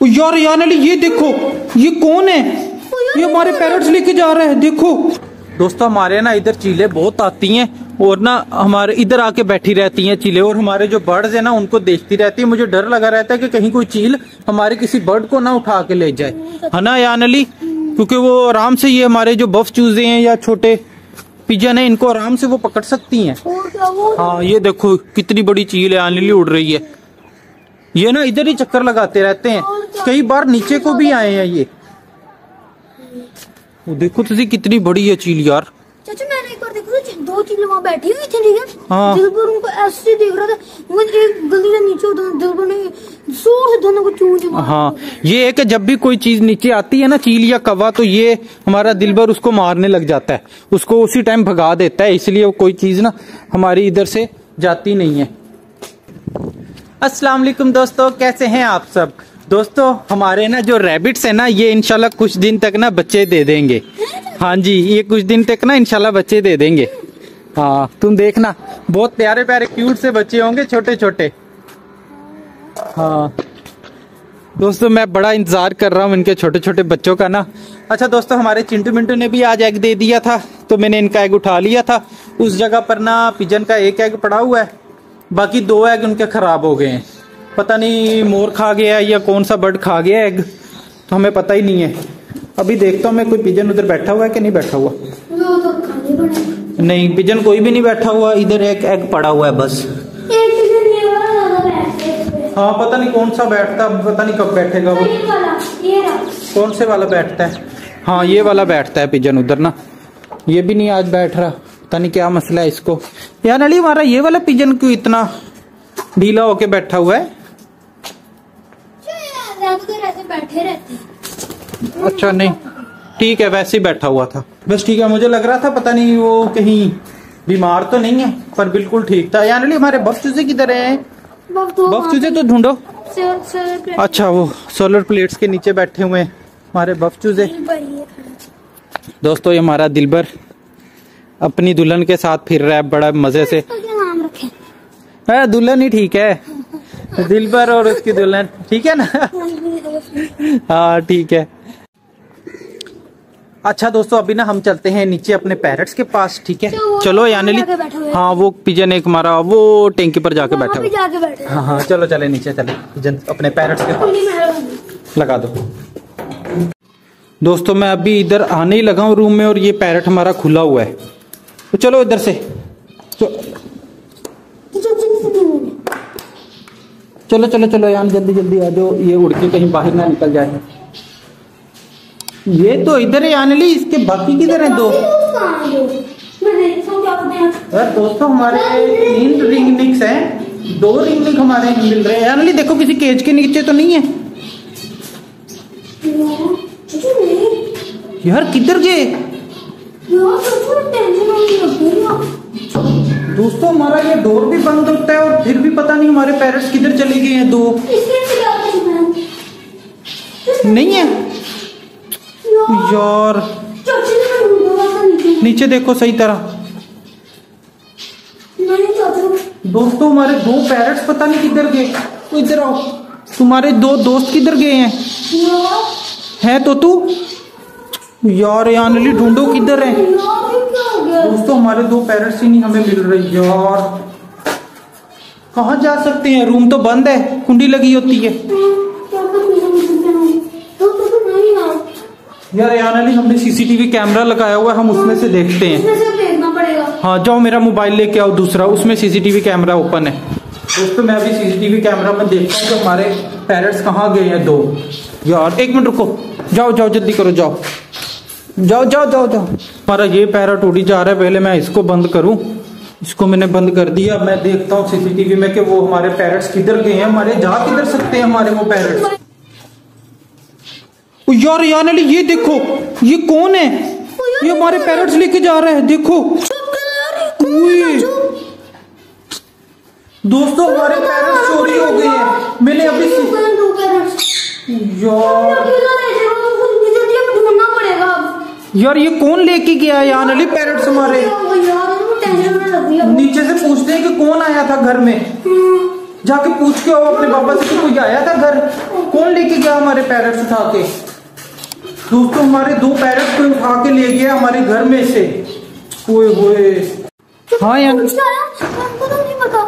ओ यार यार अली ये देखो ये कौन है? ये हमारे पेरेंट्स लेके जा रहे हैं देखो। दोस्तों हमारे ना इधर चीले बहुत आती हैं और ना हमारे इधर आके बैठी रहती हैं चीले और हमारे जो बर्ड्स है ना उनको देखती रहती है। मुझे डर लगा रहता है कि कहीं कोई चील हमारे किसी बर्ड को ना उठा के ले जाए। है ना यान अली क्योंकि वो आराम से ये हमारे जो बफ चूजे हैं या छोटे पिजन है इनको आराम से वो पकड़ सकती हैं। हाँ ये देखो कितनी बड़ी चील है आनली उड़ रही है। ये ना इधर ही चक्कर लगाते रहते हैं। कई बार नीचे को भी आए हैं ये। वो देखो तुझे कितनी बड़ी है चील यार। चाचा मैंने एक बार देखा दो चीज़ें वहाँ बैठी हुई थी ठीक है? हाँ। दिल उनको ऐसे देख रहा था मैं एक गली से नीचे उतर ने ज़ोर से दोनों को चूंच हाँ ये है कि जब भी कोई चीज़ नीचे आती है ना चील या कवा तो ये हमारा दिलबर उसको मारने लग जाता है। उसको उसी टाइम भगा देता है इसलिए वो कोई चीज़ ना हमारी इधर से जाती नहीं है। अस्सलाम वालेकुम दोस्तों, कैसे हैं आप सब? दोस्तों, हमारे ना जो रैबिट्स है ना, ये इंशाल्लाह कुछ दिन तक ना बच्चे दे देंगे। हाँ जी, ये कुछ दिन तक ना इंशाल्लाह बच्चे दे देंगे। हाँ तुम देखना, बहुत प्यारे प्यारे क्यूट से बच्चे होंगे छोटे छोटे हाँ। दोस्तों, मैं बड़ा इंतज़ार कर रहा हूँ इनके छोटे छोटे बच्चों का ना। अच्छा दोस्तों, हमारे चिंटू मिंटू ने भी आज एग दे दिया था तो मैंने इनका एग उठा लिया था। उस जगह पर ना पिजन का एक एग पड़ा हुआ है। बाकी दो एग उनके खराब हो गए हैं। पता नहीं मोर खा गया है या कौन सा बर्ड खा गया एग तो हमें पता ही नहीं है। अभी देखता हूँ मैं कोई पिजन उधर बैठा हुआ है कि नहीं बैठा हुआ? नहीं, पिजन कोई भी नहीं बैठा हुआ, इधर एक एग पड़ा हुआ है, बस। हैं, पता नहीं कौन सा बैठता, पता नहीं कब बैठेगा वो। कौन से वाला बैठता है? हाँ ये वाला बैठता है पिजन उधर ना। ये भी नहीं आज बैठ रहा। पता नहीं क्या मसला है इसको। यार अली, हमारा ये वाला पिजन क्यों इतना ढीला होके बैठा हुआ है? अच्छा नहीं, ठीक है, वैसे ही बैठा हुआ था। बस ठीक है, मुझे लग रहा था पता नहीं वो कहीं बीमार तो नहीं है, पर बिल्कुल ठीक था। यार हमारे बफ चूजे किधर है? बफ चूजे तो ढूंढो। अच्छा वो सोलर प्लेट्स के नीचे बैठे हुए हमारे बफ चूजे। दोस्तों, ये हमारा दिलबर। अपनी दुल्हन के साथ फिर रहा है बड़ा मज़े से। दुल्हन ही ठीक है। दिल दिलबर और उसकी दुल्हन। ठीक है ना? हाँ ठीक है। अच्छा दोस्तों अभी ना हम चलते हैं नीचे अपने पेरेंट्स के पास ठीक है? तो चलो वहाँ यानी जाके बैठे हुए हैं। वो पिजन एक हमारा वो टेंकी पर जाके बैठा हुआ। हैं। हाँ हाँ चलो चले नीचे चले। पिजन अपने पेरेंट्स के पास। लगा दो। दोस्तों मैं अभी इधर आने ही लगा हूँ रूम में और ये पैरट हमारा खुला हुआ है। तो चलो इधर से। तो चलो चलो चलो यार जल्दी जल्दी आ जाओ। ये उड़ के कहीं बाहर ना निकल जाए। ये तो इधर है आने ली इसके बाकी किधर है दो? यार दोस्तों हमारे तीन रिंग निक्स हैं। दो रिंग निक हमारे मिल रहे हैं। यार देखो किसी केज के नीचे तो नहीं है। यार किधर गए? दोस्तों, हमारा ये डोर भी बंद होता है और फिर भी पता नहीं हमारे पेरेंट्स किधर चले गए हैं दो। नहीं है? यार। नीचे देखो सही तरह। दोस्तों, हमारे दो पेरेंट्स पता नहीं किधर गए। इधर आओ। तुम्हारे दो दोस्त किधर गए हैं? हैं तो तू? यार यानली ढूंढो किधर है? दोस्तों हमारे दो पेरेंट्स ही नहीं हमें मिल रही यार। कहा जा सकते हैं? रूम तो बंद है कुंडी लगी होती है। यार यानली हमने सीसीटीवी कैमरा लगाया हुआ है हम उसमें से देखते हैं। हाँ जाओ मेरा मोबाइल लेके आओ दूसरा। उसमें सीसीटीवी कैमरा ओपन है। दोस्तों मैं अभी सीसीटीवी कैमरा में देखता हूँ कि हमारे पेरेंट्स कहाँ गए हैं दो। यार एक मिनट रुको। जाओ जाओ जल्दी करो जाओ। जाओ जाओ जाओ जाओ। हमारा ये पैरा टूटी जा रहा है पहले मैं इसको बंद करूँ? इसको मैंने बंद कर दिया अब मैं देखता हूँ सीसीटीवी में कि वो हमारे पेरेंट्स किधर गए हैं हमारे जा किधर सकते हैं हमारे वो पेरेंट्स ओ यार यार अली ये देखो ये कौन है? ये हमारे पैरट्स लेके जा रहे हैं देखो। दोस्तों हमारे पेरेंट्स चोरी हो गए हैं। मैंने अभी यार। यार ये कौन लेके गया यार अली पेरेंट्स हमारे यार नीचे से पूछते हैं कि कौन आया था घर में। जाके पूछ के आओ अपने पापा से कि कोई आया था घर? कौन लेके गया हमारे पेरेंट्स उठा के दोस्तों हमारे दो पेरेंट्स को उठा के ले गया हमारे घर में से। ओए होए। हाँ यार। हमको तो नहीं पता।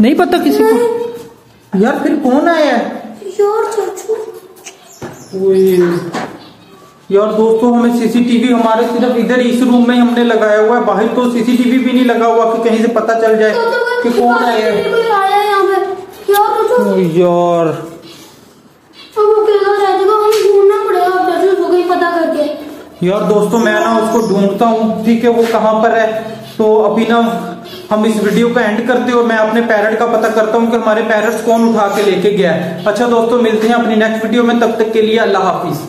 नहीं पता किसी को? यार फिर कौन आया? है यार चाचू। ओए। यार दोस्तों हमें सीसीटीवी हमारे सिर्फ़ इधर इस रूम में हमने लगाया हुआ है। बाहर तो सीसीटीवी भी नहीं लगा हुआ कि कहीं से पता चल जाए कि कौन आया है। यार। यार दोस्तों मैं ना उसको ढूंढता हूँ ठीक है वो कहाँ पर है? तो अभी ना हम इस वीडियो का एंड करते हो मैं अपने पैरट का पता करता हूँ कि हमारे पैरट्स कौन उठा के लेके गया है। अच्छा दोस्तों मिलते हैं अपनी नेक्स्ट वीडियो में तब तक के लिए अल्लाह हाफिज।